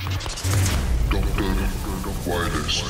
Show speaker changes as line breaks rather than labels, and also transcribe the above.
Dr. Wireless.